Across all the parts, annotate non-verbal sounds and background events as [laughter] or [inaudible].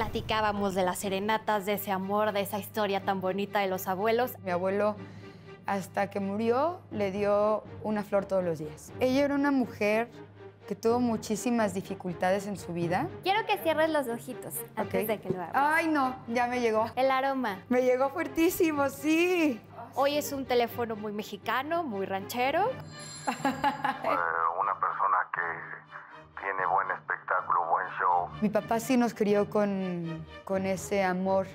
Platicábamos de las serenatas, de ese amor, de esa historia tan bonita de los abuelos. Mi abuelo, hasta que murió, le dio una flor todos los días. Ella era una mujer que tuvo muchísimas dificultades en su vida. Quiero que cierres los ojitos antes de que lo hagas. Ay, no, ya me llegó. El aroma. Me llegó fuertísimo, sí. Hoy es un teléfono muy mexicano, muy ranchero. [laughs] Eh, una persona que tiene buen espectáculo. Mi papá sí nos crió con, con ese amor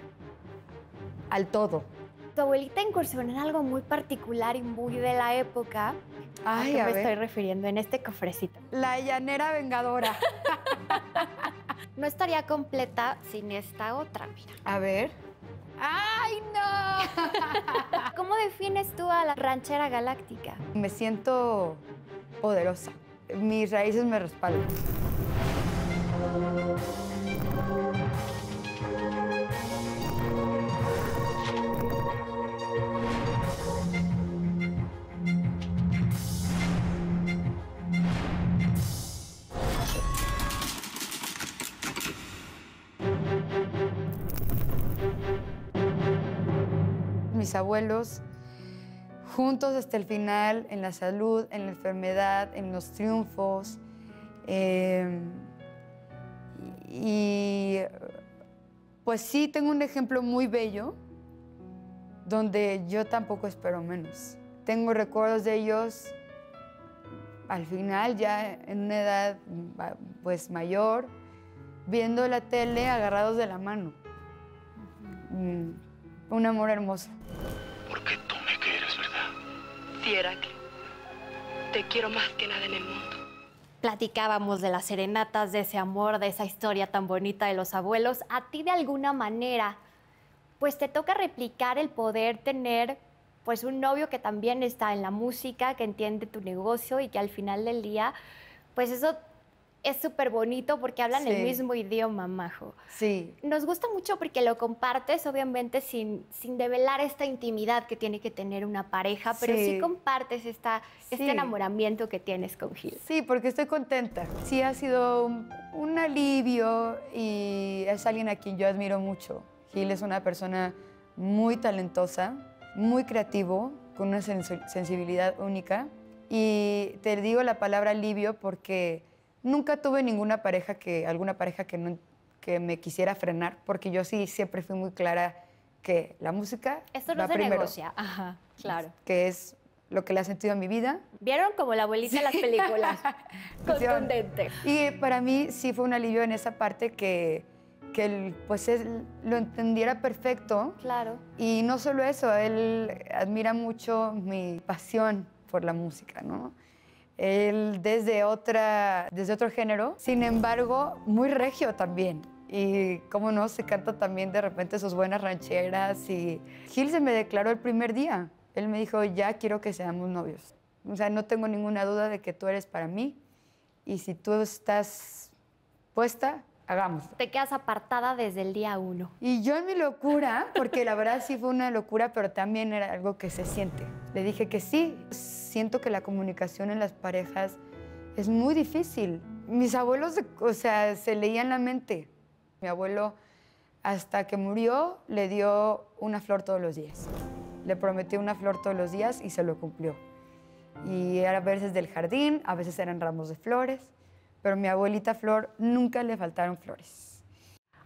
al todo. Tu abuelita incursionó en algo muy particular y muy de la época. ¿A qué a me ver. estoy refiriendo en este cofrecito? La llanera vengadora. [laughs] No estaría completa sin esta otra, mira. A ver. ¡Ay, no! [laughs] ¿Cómo defines tú a la ranchera galáctica? Me siento poderosa. Mis raíces me respaldan. Abuelos juntos hasta el final, en la salud, en la enfermedad, en los triunfos. eh, y pues sí, tengo un ejemplo muy bello donde yo tampoco espero menos. Tengo recuerdos de ellos al final, ya en una edad mm, pues mayor, viendo la tele agarrados de la mano. Mm, un amor hermoso. Heraclio. Te quiero más que nada en el mundo. Platicábamos de las serenatas, de ese amor, de esa historia tan bonita de los abuelos. A ti de alguna manera, pues te toca replicar el poder tener pues un novio que también está en la música, que entiende tu negocio y que al final del día, pues eso es súper bonito porque hablan el mismo idioma, Majo. Sí, Nos gusta mucho porque lo compartes, obviamente, sin, sin develar esta intimidad que tiene que tener una pareja, pero sí, Sí. compartes esta, este enamoramiento que tienes con Gil. Sí, porque estoy contenta. Sí, ha sido un, un alivio y es alguien a quien yo admiro mucho. Gil es una persona muy talentosa, muy creativo, con una sensi- sensibilidad única. Y te digo la palabra alivio porque nunca tuve ninguna pareja que, alguna pareja que, no, que me quisiera frenar, porque yo sí siempre fui muy clara que la música Esto no va se primero, negocia. Ajá, claro. que es lo que le ha sentido en mi vida ¿Vieron como la abuelita en las películas? [laughs] Contundente. Y para mí sí fue un alivio en esa parte que, que él, pues él lo entendiera perfecto. Claro. Y no solo eso, él admira mucho mi pasión por la música, ¿no? Él desde, otra, desde otro género, sin embargo, muy regio también. Y cómo no, se canta también de repente sus buenas rancheras. Y Gil se me declaró el primer día. Él me dijo, ya quiero que seamos novios. O sea, no tengo ninguna duda de que tú eres para mí. Y si tú estás puesta, hagámoslo. Te quedas apartada desde el día uno. Y yo en mi locura, porque la verdad sí fue una locura, pero también era algo que se siente. Le dije que sí. Siento que la comunicación en las parejas es muy difícil. Mis abuelos, o sea, se leían la mente. Mi abuelo, hasta que murió, le dio una flor todos los días. Le prometió una flor todos los días y se lo cumplió. Y era a veces del jardín, a veces eran ramos de flores, pero a mi abuelita Flor nunca le faltaron flores.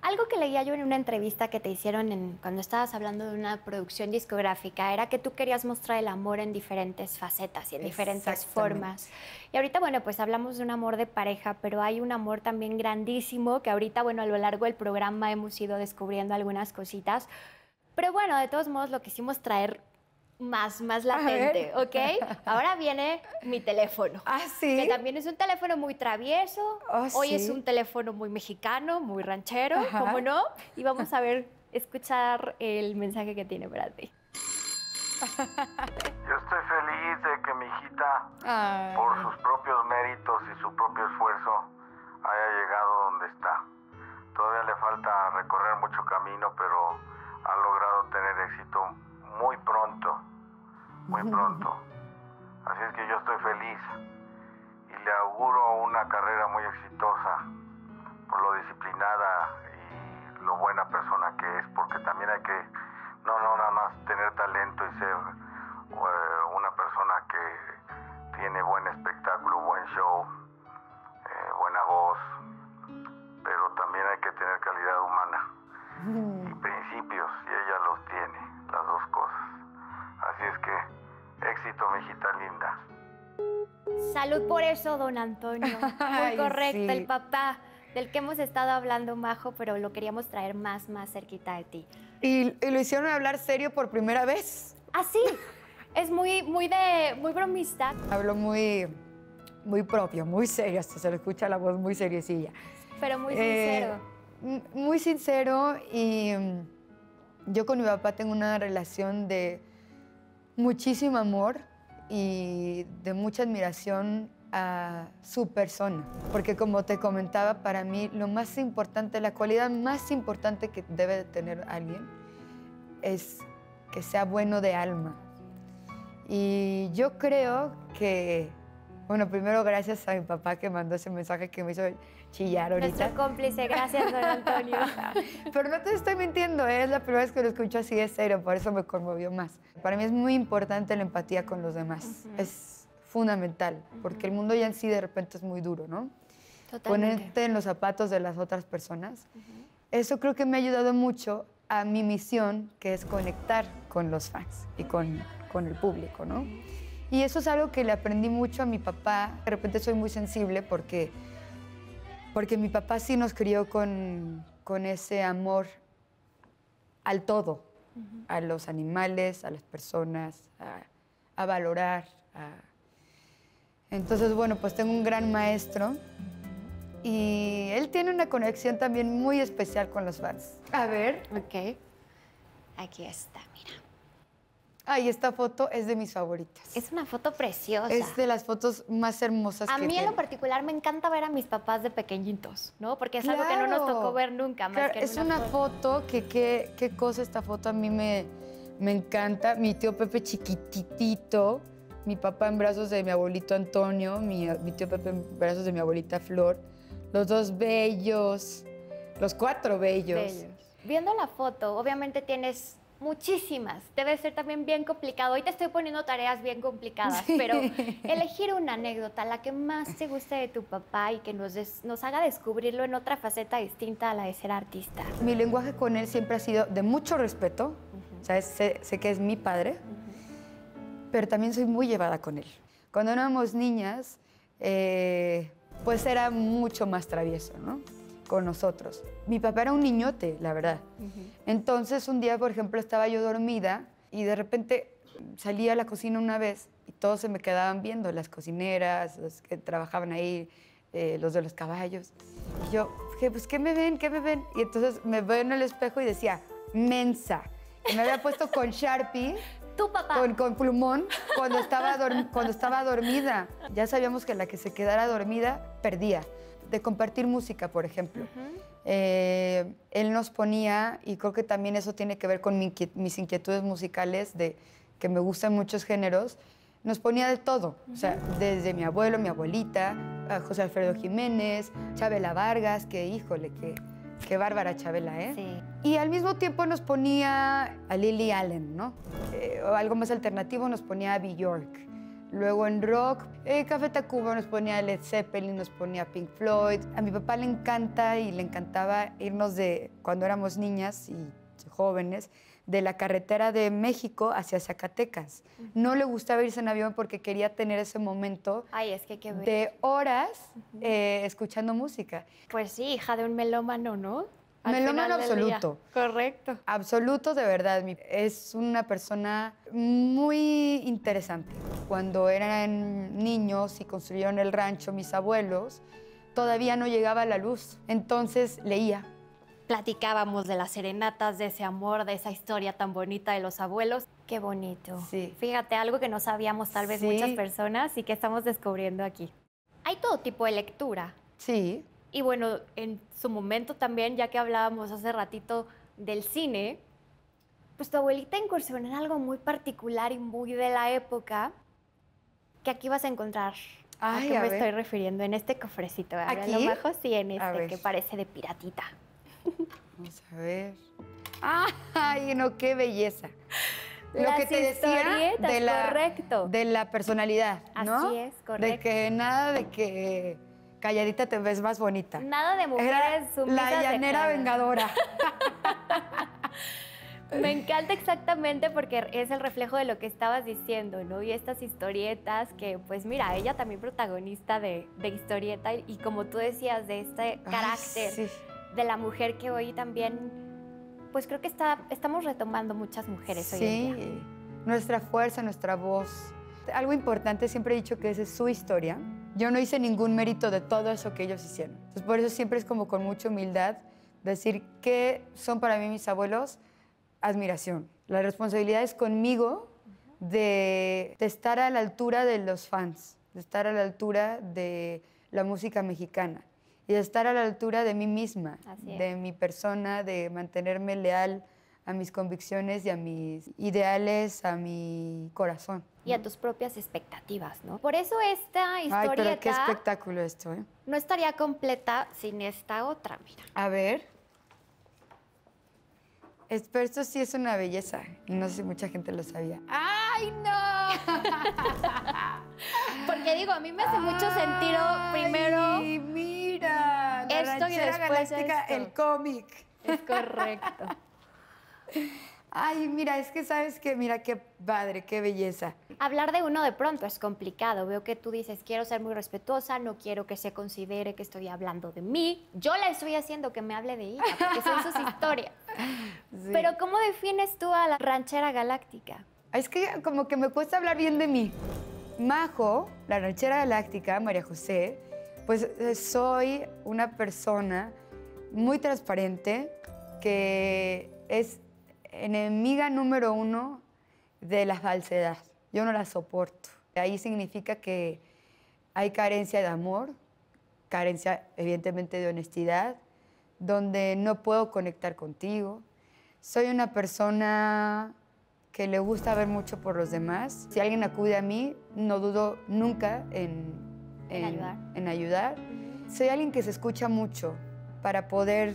Algo que leía yo en una entrevista que te hicieron en- cuando estabas hablando de una producción discográfica era que tú querías mostrar el amor en diferentes facetas y en diferentes formas. Y ahorita, bueno, pues hablamos de un amor de pareja, pero hay un amor también grandísimo que ahorita, bueno, a lo largo del programa hemos ido descubriendo algunas cositas. Pero bueno, de todos modos lo quisimos traer más, más latente. ¿ok? [laughs] Ahora viene mi teléfono. Ah, sí. Que también es un teléfono muy travieso. Oh, Hoy sí. es un teléfono muy mexicano, muy ranchero, Ajá. ¿cómo no? Y vamos [laughs] a ver, escuchar el mensaje que tiene para ti. Yo estoy feliz de que mi hijita, Ay. por sus propios méritos y su propio esfuerzo, haya llegado donde está. Todavía le falta recorrer mucho camino, pronto. Así es que yo estoy feliz y le auguro una carrera muy exitosa por lo disciplinada y lo buena persona que es, porque también hay que Salud por eso, don Antonio. [laughs] Muy correcto, sí. el papá del que hemos estado hablando, Majo, pero lo queríamos traer más, más cerquita de ti. Y, y lo hicieron hablar serio por primera vez. Ah, sí, es muy, muy de, muy bromista. Habló muy, muy propio, muy serio, hasta se le escucha la voz muy seriecilla. Pero muy Eh, sincero. muy sincero y mm, yo con mi papá tengo una relación de muchísimo amor y de mucha admiración a su persona. Porque como te comentaba, para mí lo más importante, la cualidad más importante que debe de tener alguien es que sea bueno de alma. Y yo creo que, bueno, primero gracias a mi papá que mandó ese mensaje que me hizo chillar ahorita. Nuestro cómplice, gracias, don Antonio. [laughs] Pero no te estoy mintiendo, ¿eh? es la primera vez que lo escucho así de serio, por eso me conmovió más. Para mí es muy importante la empatía con los demás, es fundamental, porque el mundo ya en sí de repente es muy duro, ¿no? Totalmente. Ponerte en los zapatos de las otras personas. Eso creo que me ha ayudado mucho a mi misión, que es conectar con los fans y con, con el público, ¿no? Y eso es algo que le aprendí mucho a mi papá. De repente soy muy sensible porque, porque mi papá sí nos crió con, con ese amor al todo, a los animales, a las personas, a, a valorar. a- Entonces, bueno, pues tengo un gran maestro y él tiene una conexión también muy especial con los fans. A ver, Ok. Aquí está, mira. Ay, esta foto es de mis favoritas. Es una foto preciosa. Es de las fotos más hermosas A que mí en lo particular me encanta ver a mis papás de pequeñitos, ¿no? Porque es algo que no nos tocó ver nunca más Claro, que en es una foto que qué, qué cosa esta foto a mí me, me encanta. Mi tío Pepe chiquititito, mi papá en brazos de mi abuelito Antonio, mi, mi tío Pepe en brazos de mi abuelita Flor. Los dos bellos, los cuatro bellos. Bellos. Viendo la foto, obviamente tienes muchísimas. Debe ser también bien complicado. Hoy te estoy poniendo tareas bien complicadas, Sí. pero elegir una anécdota, la que más te guste de tu papá y que nos, des- nos haga descubrirlo en otra faceta distinta a la de ser artista. Mi lenguaje con él siempre ha sido de mucho respeto. Sé que es mi padre, pero también soy muy llevada con él. Cuando éramos niñas, eh, pues era mucho más travieso, ¿no? Con nosotros. Mi papá era un niñote, la verdad. Entonces, un día, por ejemplo, estaba yo dormida y de repente salí a la cocina una vez y todos se me quedaban viendo, las cocineras, los que trabajaban ahí, eh, los de los caballos. Y yo, dije, pues, ¿qué me ven? ¿Qué me ven? Y entonces me veo en el espejo y decía, mensa. Y me había puesto con Sharpie, Tu papá. con, con plumón, cuando estaba, cuando estaba dormida. Ya sabíamos que la que se quedara dormida perdía. De compartir música, por ejemplo. Eh, él nos ponía, y creo que también eso tiene que ver con mi mis inquietudes musicales, de que me gustan muchos géneros, nos ponía de todo. O sea, desde mi abuelo, mi abuelita, a José Alfredo Jiménez, Chabela Vargas, que híjole, que, qué bárbara Chabela, ¿eh? Sí. Y al mismo tiempo nos ponía a Lily Allen, ¿no? Eh, o algo más alternativo nos ponía a Bjork. Luego en rock, eh, Café Tacuba nos ponía Led Zeppelin, nos ponía Pink Floyd. A mi papá le encanta y le encantaba irnos de, cuando éramos niñas y jóvenes, de la carretera de México hacia Zacatecas. No le gustaba irse en avión porque quería tener ese momento Ay, es que qué bello. de horas eh, escuchando música. Pues sí, hija de un melómano, ¿no? Al Melómano absoluto. Correcto. Absoluto, de verdad. Es una persona muy interesante. Cuando eran niños y construyeron el rancho, mis abuelos, todavía no llegaba la luz. Entonces leía. Platicábamos de las serenatas, de ese amor, de esa historia tan bonita de los abuelos. Qué bonito. Sí. Fíjate, algo que no sabíamos tal vez Sí. muchas personas y que estamos descubriendo aquí. Hay todo tipo de lectura. Sí, Y bueno, en su momento también, ya que hablábamos hace ratito del cine, pues tu abuelita incursionó en algo muy particular y muy de la época, que aquí vas a encontrar. Ay, ¿A qué a me ver. estoy refiriendo? En este cofrecito. A ver, a lo ¿Aquí? mejor sí, en este, que parece de piratita. vamos a ver. [laughs] ¡Ay, no, qué belleza! Lo Las que te decía de la, correcto. de la personalidad, ¿no? Así es, De correcto. que nada de que calladita te ves más bonita. Nada de Era mujeres sumisas la llanera vengadora. [laughs] Me encanta exactamente porque es el reflejo de lo que estabas diciendo, ¿no? Y estas historietas que, pues mira, ella también protagonista de, de historieta y, y como tú decías, de este Ay, carácter sí. de la mujer que hoy también, pues creo que está, estamos retomando muchas mujeres hoy en día. Sí, nuestra fuerza, nuestra voz. Algo importante, siempre he dicho que esa es su historia. Yo no hice ningún mérito de todo eso que ellos hicieron. Entonces, por eso siempre es como con mucha humildad decir que son para mí mis abuelos admiración. La responsabilidad es conmigo de, de estar a la altura de los fans, de estar a la altura de la música mexicana y de estar a la altura de mí misma, de mi persona, de mantenerme leal a mis convicciones y a mis ideales, a mi corazón. Y a tus propias expectativas, ¿no? Por eso esta Ay, pero qué historieta espectáculo esto, ¿eh? no estaría completa sin esta otra, mira. A ver. Esto sí es una belleza y no sé si mucha gente lo sabía. ¡Ay, no! [laughs] Porque digo, a mí me hace mucho sentido primero... Mira! La esto y después Galáctica, esto. el cómic. Es correcto. Ay, mira, es que sabes que, mira qué padre, qué belleza. Hablar de uno de pronto es complicado. Veo que tú dices, quiero ser muy respetuosa, no quiero que se considere que estoy hablando de mí. Yo la estoy haciendo que me hable de ella, porque son sus [laughs] historias. Sí. Pero ¿cómo defines tú a la ranchera galáctica? Es que como que me cuesta hablar bien de mí. Majo, la ranchera galáctica, María José, pues eh, soy una persona muy transparente que es enemiga número uno de la falsedad. Yo no la soporto. Ahí significa que hay carencia de amor, carencia evidentemente de honestidad, donde no puedo conectar contigo. Soy una persona que le gusta ver mucho por los demás. Si alguien acude a mí, no dudo nunca en, En ayudar. en ayudar. Soy alguien que se escucha mucho para poder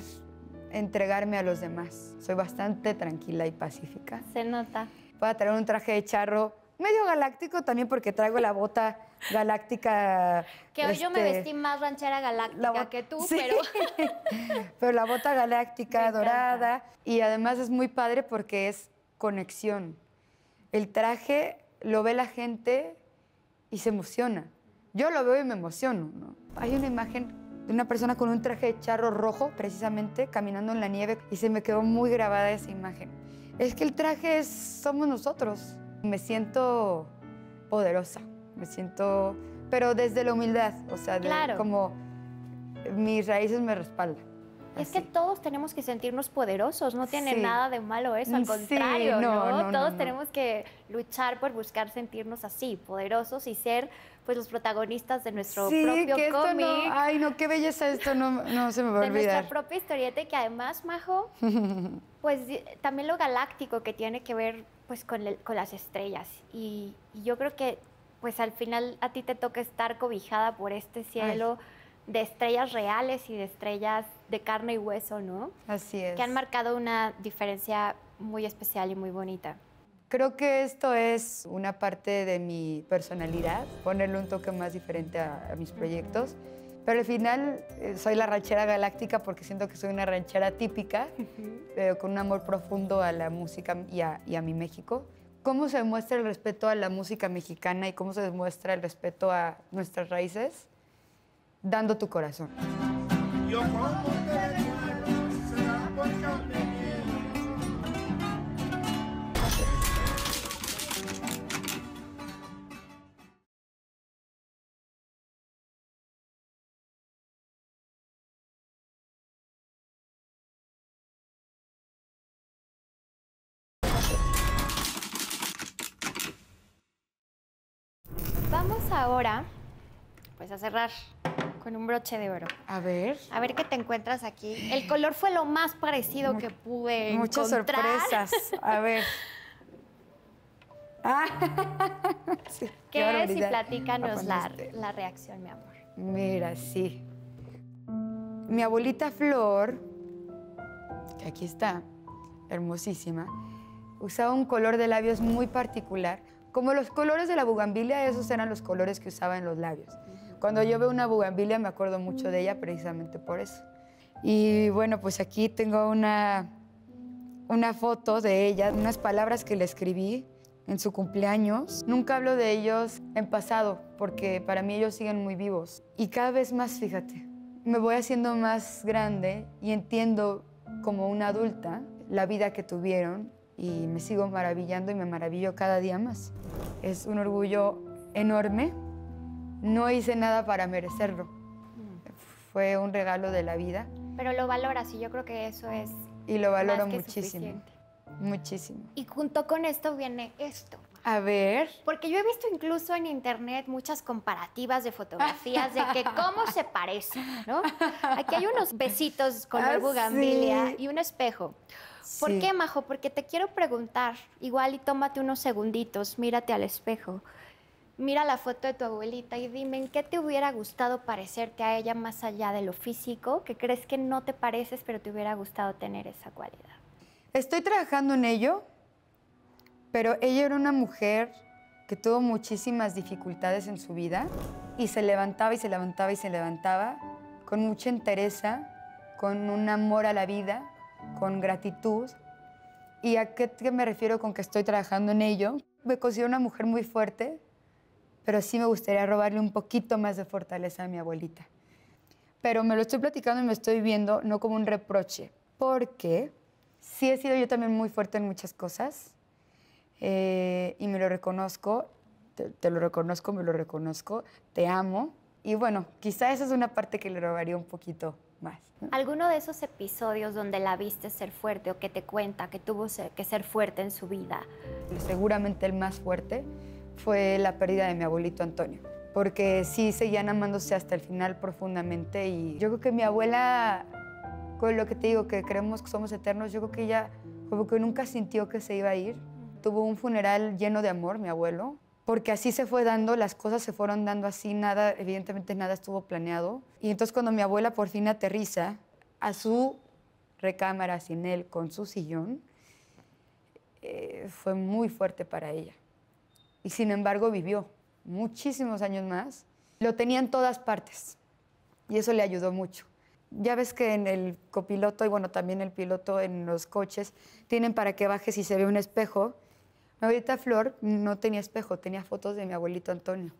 entregarme a los demás. Soy bastante tranquila y pacífica. Se nota. Voy a traer un traje de charro medio galáctico también porque traigo la bota galáctica. Que hoy yo me este, vestí más ranchera galáctica que tú, [laughs] Sí. pero [laughs] pero la bota Me galáctica encanta. dorada y además es muy padre porque es conexión. El traje lo ve la gente y se emociona. Yo lo veo y me emociono. ¿no? Hay una imagen de una persona con un traje de charro rojo, precisamente, caminando en la nieve y se me quedó muy grabada esa imagen. Es que el traje es, somos nosotros. Me siento poderosa, me siento, pero desde la humildad, o sea, de- Claro. como mis raíces me respaldan. Es que todos tenemos que sentirnos poderosos, no tiene Sí. nada de malo eso, al Sí, contrario, no, ¿no? no, todos no. tenemos que luchar por buscar sentirnos así, poderosos y ser pues los protagonistas de nuestro sí, propio que esto cómic. no, ay no, qué belleza esto, no, se me va a de nuestra olvidar. propia historieta que además, Majo, [laughs] pues también lo galáctico que tiene que ver pues con, el- con las estrellas. Y, y yo creo que pues al final a ti te toca estar cobijada por este cielo de estrellas reales y de estrellas de carne y hueso, ¿no? Así es. Que han marcado una diferencia muy especial y muy bonita. Creo que esto es una parte de mi personalidad, ponerle un toque más diferente a, a mis proyectos. Pero al final eh, soy la ranchera galáctica porque siento que soy una ranchera típica, pero con un amor profundo a la música y a, y a mi México. ¿Cómo se demuestra el respeto a la música mexicana y cómo se demuestra el respeto a nuestras raíces? Dando tu corazón. Yo como te recuerdo, será. Vamos ahora pues a cerrar con un broche de oro. A ver. A ver qué te encuentras aquí. El color fue lo más parecido que pude Muchas encontrar. sorpresas. A ver. [laughs] Ah, sí, ¿Qué es? Y platícanos la, la reacción, mi amor. Mira, sí. Mi abuelita Flor, que aquí está, hermosísima, usaba un color de labios muy particular. Como los colores de la bugambilia, esos eran los colores que usaba en los labios. Cuando yo veo una bugambilia me acuerdo mucho de ella precisamente por eso. Y bueno, pues aquí tengo una una foto de ella, unas palabras que le escribí en su cumpleaños. Nunca hablo de ellos en pasado, porque para mí ellos siguen muy vivos. Y cada vez más, fíjate, me voy haciendo más grande y entiendo como una adulta la vida que tuvieron y me sigo maravillando y me maravillo cada día más. Es un orgullo enorme. No hice nada para merecerlo. Fue un regalo de la vida Pero lo valoras y yo creo que eso es y lo valoro más que muchísimo. suficiente. Muchísimo. Y junto con esto viene esto. A ver, Porque yo he visto incluso en internet muchas comparativas de fotografías de que cómo se parecen, ¿no? Aquí hay unos besitos color Ah, bugambilia sí. y un espejo. ¿Por qué, Majo? Porque te quiero preguntar, igual y tómate unos segunditos, mírate al espejo, mira la foto de tu abuelita y dime en qué te hubiera gustado parecerte a ella más allá de lo físico, que crees que no te pareces, pero te hubiera gustado tener esa cualidad. Estoy trabajando en ello, pero ella era una mujer que tuvo muchísimas dificultades en su vida y se levantaba y se levantaba y se levantaba con mucha entereza, con un amor a la vida, con gratitud. ¿Y a qué, me refiero con que estoy trabajando en ello? Me considero una mujer muy fuerte, pero sí me gustaría robarle un poquito más de fortaleza a mi abuelita. Pero me lo estoy platicando y me estoy viendo no como un reproche, porque sí he sido yo también muy fuerte en muchas cosas eh, y me lo reconozco, te, te lo reconozco, me lo reconozco, te amo. Y bueno, quizá esa es una parte que le robaría un poquito más. ¿no? ¿Alguno de esos episodios donde la viste ser fuerte o que te cuenta que tuvo que ser fuerte en su vida? Seguramente el más fuerte fue la pérdida de mi abuelito Antonio, porque sí seguían amándose hasta el final profundamente y yo creo que mi abuela, con lo que te digo, que creemos que somos eternos, yo creo que ella como que nunca sintió que se iba a ir. Tuvo un funeral lleno de amor, mi abuelo, porque así se fue dando, las cosas se fueron dando así, nada, evidentemente nada estuvo planeado. Y entonces cuando mi abuela por fin aterriza a su recámara sin él, con su sillón, eh, fue muy fuerte para ella. Y sin embargo vivió muchísimos años más. Lo tenía en todas partes y eso le ayudó mucho. Ya ves que en el copiloto y bueno, también el piloto en los coches tienen para que bajes y se ve un espejo. Mi abuelita Flor no tenía espejo, tenía fotos de mi abuelito Antonio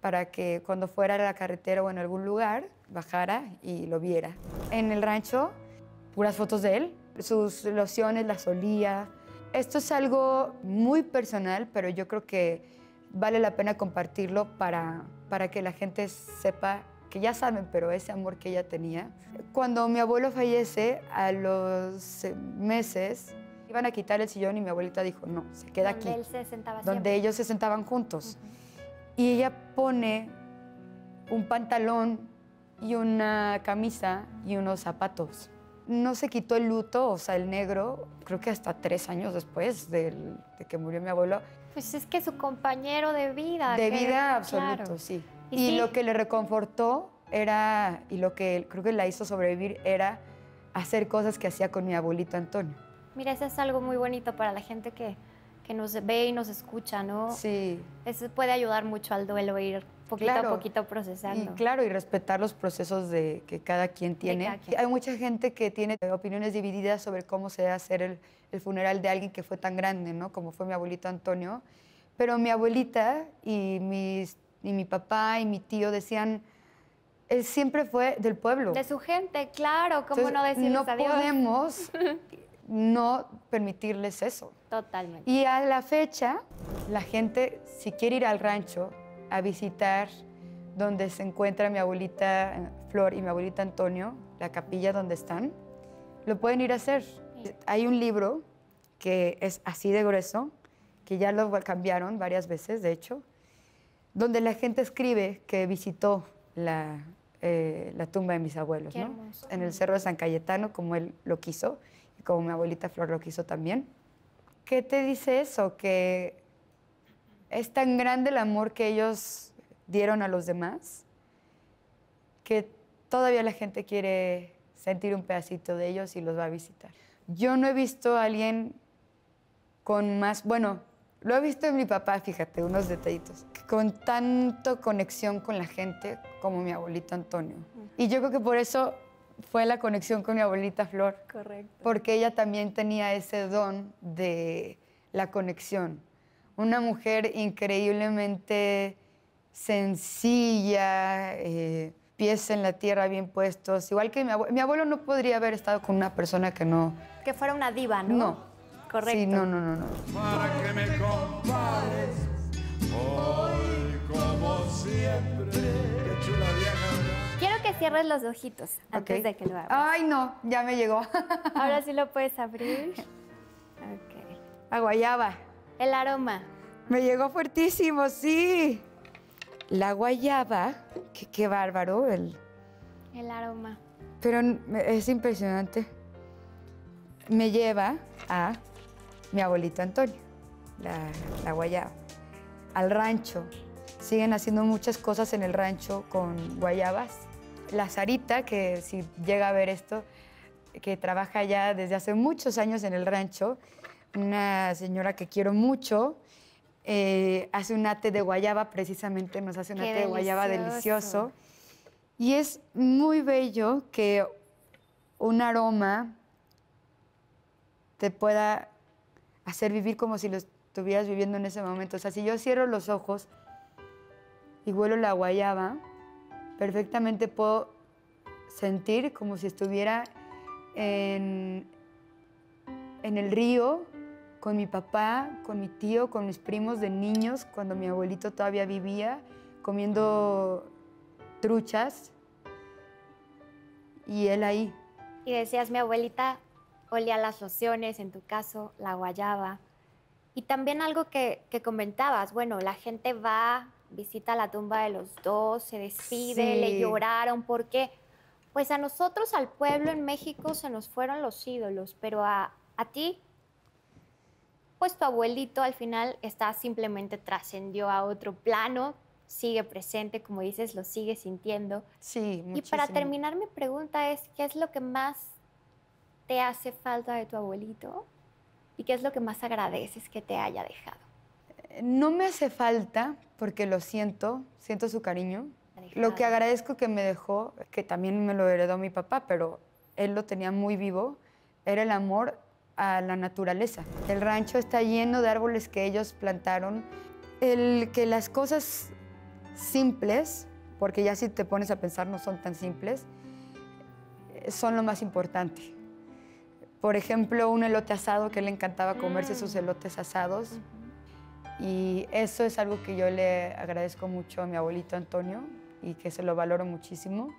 para que cuando fuera a la carretera o en algún lugar bajara y lo viera. En el rancho, puras fotos de él, sus lociones las olía. Esto es algo muy personal, pero yo creo que vale la pena compartirlo para, para que la gente sepa que ya saben, pero ese amor que ella tenía. Cuando mi abuelo fallece, a los eh, meses, iban a quitar el sillón y mi abuelita dijo, no, se queda donde aquí él se sentaba donde siempre. ellos se sentaban juntos. Y ella pone un pantalón y una camisa y unos zapatos. No se quitó el luto, o sea, el negro, creo que hasta tres años después del- de que murió mi abuelo, Pues es que su compañero de vida. de que- vida absoluto, claro. sí. Y Y, sí. lo que le reconfortó era, y lo que creo que la hizo sobrevivir era hacer cosas que hacía con mi abuelito Antonio. Mira, eso es algo muy bonito para la gente que, que nos ve y nos escucha, ¿no? Sí. Eso puede ayudar mucho al duelo, ir poquito Claro. a poquito Y procesando. claro, y respetar los procesos de que cada quien tiene. cada quien. Hay mucha gente que tiene opiniones divididas sobre cómo se debe hacer el, el funeral de alguien que fue tan grande, ¿no? Como fue mi abuelito Antonio. Pero mi abuelita y, mis, y mi papá y mi tío decían, él siempre fue del pueblo. De su gente, claro, ¿cómo Entonces, no decirles no adiós? podemos [laughs] no permitirles eso. Totalmente. Y a la fecha, la gente, si quiere ir al rancho a visitar donde se encuentra mi abuelita Flor y mi abuelita Antonio, la capilla donde están, lo pueden ir a hacer. Hay un libro que es así de grueso, que ya lo cambiaron varias veces, de hecho, donde la gente escribe que visitó la, eh, la tumba de mis abuelos, ¿no? En el Cerro de San Cayetano, como él lo quiso, como mi abuelita Flor lo quiso también. ¿Qué te dice eso? Que es tan grande el amor que ellos dieron a los demás que todavía la gente quiere sentir un pedacito de ellos y los va a visitar. Yo no he visto a alguien con más, bueno, lo he visto en mi papá, fíjate, unos detallitos, con tanto conexión con la gente como mi abuelito Antonio. Y yo creo que por eso fue la conexión con mi abuelita Flor. Correcto. porque ella también tenía ese don de la conexión. Una mujer increíblemente sencilla, eh, pies en la tierra bien puestos, igual que mi abuelo. Mi abuelo no podría haber estado con una persona que no... Que fuera una diva, ¿no? No. Correcto. Sí, no, no, no, no. para que me compares hoy como siempre. Cierres los ojitos antes de que lo hagas. Ay, no, ya me llegó. [laughs] Ahora sí lo puedes abrir. Ok. A guayaba. El aroma. Me llegó fuertísimo, sí. La guayaba, qué bárbaro, el, El aroma. Pero es impresionante. Me lleva a mi abuelito Antonio, la, la guayaba, al rancho. Siguen haciendo muchas cosas en el rancho con guayabas. La Sarita, que si llega a ver esto, que trabaja ya desde hace muchos años en el rancho, una señora que quiero mucho, eh, hace un ate de guayaba, precisamente nos hace un Qué ate de guayaba delicioso. delicioso. Y es muy bello que un aroma te pueda hacer vivir como si lo estuvieras viviendo en ese momento. O sea, si yo cierro los ojos y huelo la guayaba, perfectamente puedo sentir como si estuviera en, en el río con mi papá, con mi tío, con mis primos de niños, cuando mi abuelito todavía vivía, comiendo truchas y él ahí. Y decías, mi abuelita olía las lociones, en tu caso, la guayaba. Y también algo que, que comentabas, bueno, la gente va, visita la tumba de los dos, se despide, le lloraron, porque pues a nosotros, al pueblo en México, se nos fueron los ídolos, pero a, a ti, pues tu abuelito al final está simplemente trascendió a otro plano, sigue presente, como dices, lo sigue sintiendo. Sí, Y para terminar, mi pregunta es, ¿qué es lo que más te hace falta de tu abuelito? ¿Y qué es lo que más agradeces que te haya dejado? No me hace falta porque lo siento, siento su cariño. Lo que agradezco que me dejó, que también me lo heredó mi papá, pero él lo tenía muy vivo, era el amor a la naturaleza. El rancho está lleno de árboles que ellos plantaron. El que las cosas simples, porque ya si te pones a pensar no son tan simples, son lo más importante. Por ejemplo, un elote asado, que le encantaba comerse sus elotes asados. Y eso es algo que yo le agradezco mucho a mi abuelito Antonio y que se lo valoro muchísimo.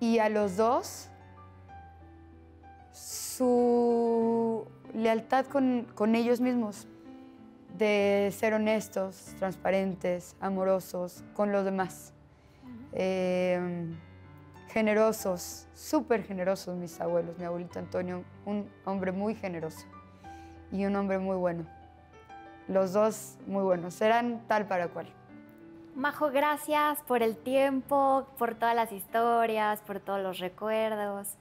Y a los dos, su lealtad con, con ellos mismos, de ser honestos, transparentes, amorosos con los demás. Eh, generosos, súper generosos mis abuelos. Mi abuelito Antonio, un hombre muy generoso y un hombre muy bueno. Los dos muy buenos, eran tal para cual. Majo, gracias por el tiempo, por todas las historias, por todos los recuerdos.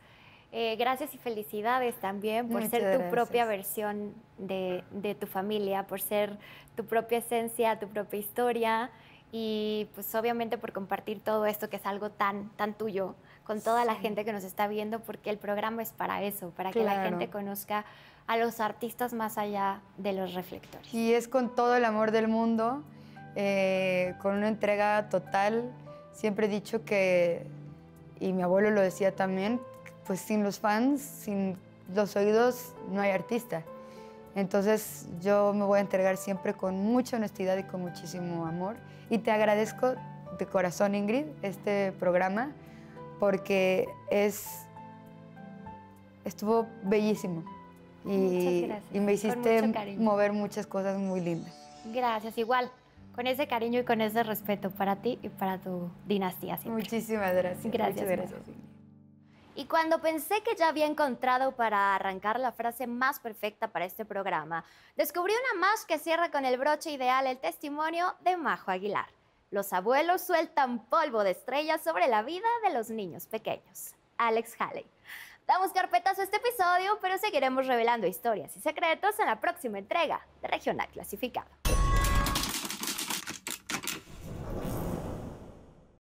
Eh, gracias y felicidades también por Muchas ser tu gracias. propia versión de, de tu familia, por ser tu propia esencia, tu propia historia y pues obviamente por compartir todo esto que es algo tan, tan tuyo con toda la gente que nos está viendo porque el programa es para eso, para que la gente conozca a los artistas más allá de los reflectores. Y es con todo el amor del mundo, eh, con una entrega total. Siempre he dicho que, y mi abuelo lo decía también, pues sin los fans, sin los oídos, no hay artista. Entonces yo me voy a entregar siempre con mucha honestidad y con muchísimo amor. Y te agradezco de corazón, Ingrid, este programa, porque es, estuvo bellísimo. Y, y me hiciste mover muchas cosas muy lindas. Gracias, igual, con ese cariño y con ese respeto para ti y para tu dinastía siempre. Muchísimas gracias. Gracias, gracias. Y cuando pensé que ya había encontrado para arrancar la frase más perfecta para este programa, descubrí una más que cierra con el broche ideal el testimonio de Majo Aguilar. Los abuelos sueltan polvo de estrellas sobre la vida de los niños pequeños. Alex Haley. Damos carpetazo a este episodio, pero seguiremos revelando historias y secretos en la próxima entrega de Regional Clasificado.